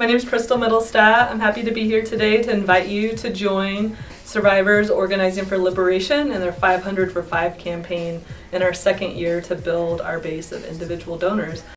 My name is Crystal Middlestat. I'm happy to be here today to invite you to join Survivors Organizing for Liberation and their 500 for 5 campaign in our second year to build our base of individual donors.